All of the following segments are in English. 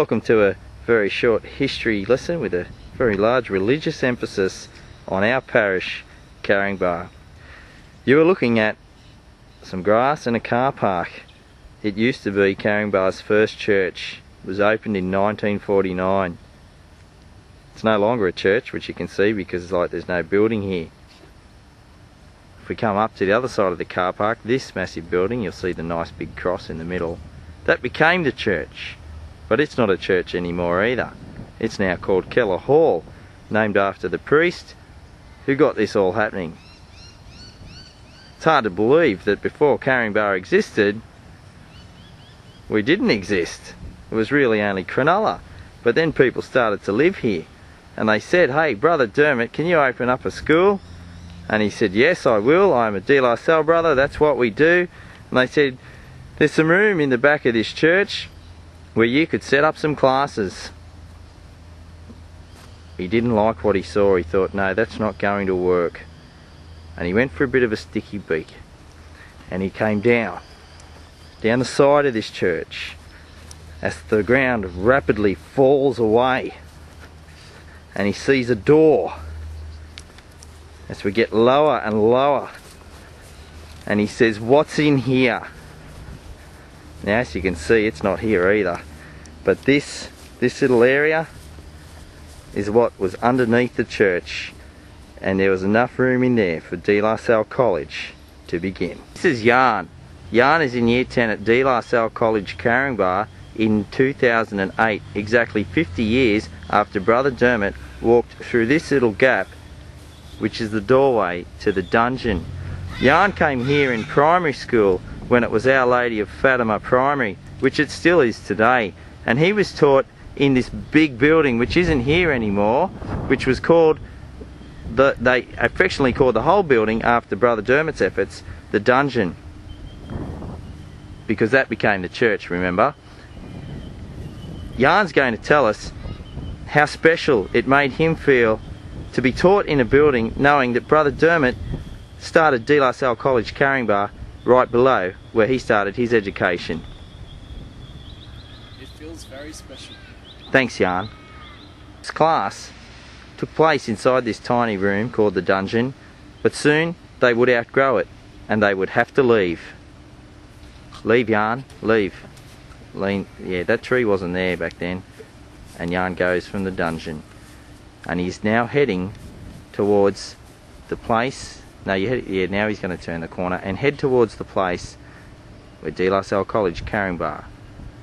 Welcome to a very short history lesson with a very large religious emphasis on our parish, Caringbah. You are looking at some grass and a car park. It used to be Caringbah's first church. It was opened in 1949. It's no longer a church, which you can see because like there's no building here. If we come up to the other side of the car park, this massive building, you'll see the nice big cross in the middle. That became the church. But it's not a church anymore either. It's now called Keller Hall, named after the priest who got this all happening. It's hard to believe that before Caringbah existed, we didn't exist. It was really only Cronulla. But then people started to live here. And they said, hey, Brother Dermot, can you open up a school? And he said, yes, I will. I'm a De La Salle brother. That's what we do. And they said, there's some room in the back of this church where you could set up some classes. He didn't like what he saw. He thought, no, that's not going to work. And he went for a bit of a sticky beak. And he came down, down the side of this church, as the ground rapidly falls away. And he sees a door as we get lower and lower. And he says, What's in here? Now, as you can see, it's not here either. But this, this little area is what was underneath the church. And there was enough room in there for De La Salle College to begin. This is Yarn. Yarn is in year 10 at De La Salle College, Caringbah in 2008, exactly 50 years after Brother Dermot walked through this little gap which is the doorway to the dungeon. Yarn came here in primary school when it was Our Lady of Fatima Primary, which it still is today. And he was taught in this big building, which isn't here anymore, which was called, the, they affectionately called the whole building after Brother Dermot's efforts, the dungeon. Because that became the church, remember? Yarn's going to tell us how special it made him feel to be taught in a building knowing that Brother Dermot started De La Salle College Caringbah right below where he started his education. It feels very special. Thanks, Jan. This class took place inside this tiny room called the dungeon, but soon they would outgrow it and they would have to leave. Leave, Jan, leave. Lean, yeah, that tree wasn't there back then. And Jan goes from the dungeon and he's now heading towards the place. No, you head, yeah, now he's going to turn the corner and head towards the place where De La Salle College Caringbah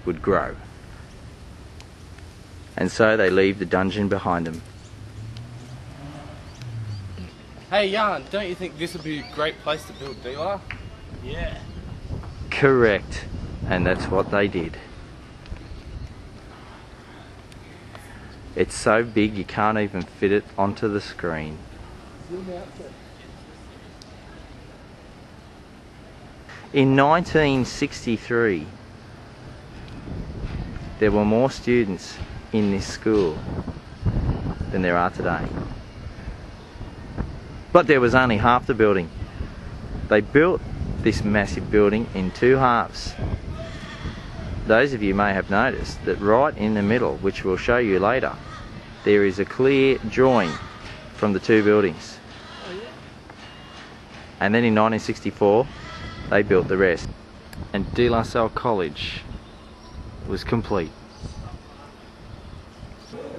would grow. And so they leave the dungeon behind them. Hey Jan, don't you think this would be a great place to build De La? Yeah. Correct. And that's what they did. It's so big you can't even fit it onto the screen. In 1963, there were more students in this school than there are today. But there was only half the building. They built this massive building in two halves. Those of you may have noticed that right in the middle, which we'll show you later, there is a clear join from the two buildings. And then in 1964, they built the rest. And De La Salle College was complete.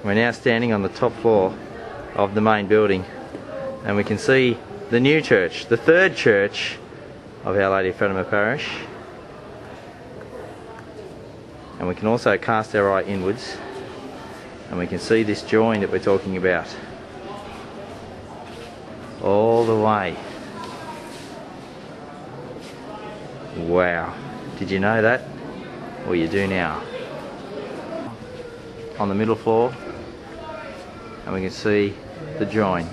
We're now standing on the top floor of the main building and we can see the new church, the third church of Our Lady of Fatima Parish. And we can also cast our eye inwards and we can see this join that we're talking about all the way. Wow. Did you know that? Well, you do now. On the middle floor, and we can see the join.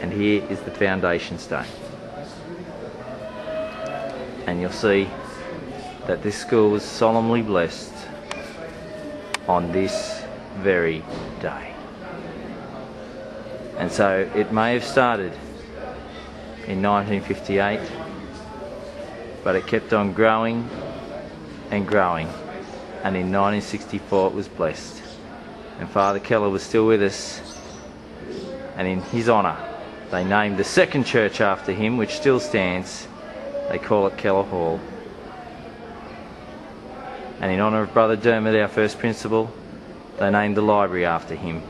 And here is the foundation stone. And you'll see that this school was solemnly blessed on this very day. And so it may have started in 1958, but it kept on growing and growing and in 1964 it was blessed. And Father Keller was still with us, and in his honour, they named the second church after him, which still stands. They call it Keller Hall. And in honour of Brother Dermot, our first principal, they named the library after him.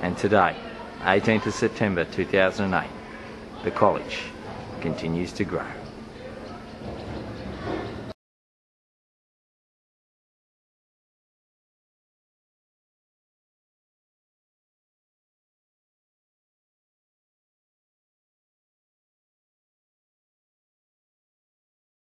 And today, 18th of September 2008, the college continues to grow.